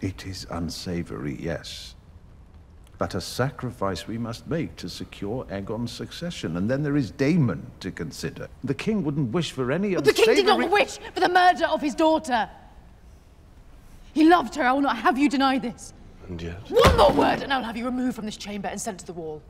It is unsavory, yes. But a sacrifice we must make to secure Aegon's succession. And then there is Daemon to consider. The king wouldn't wish for any of the king did not wish for the murder of his daughter. He loved her. I will not have you deny this. And yet. One more word, and I'll have you removed from this chamber and sent to the wall.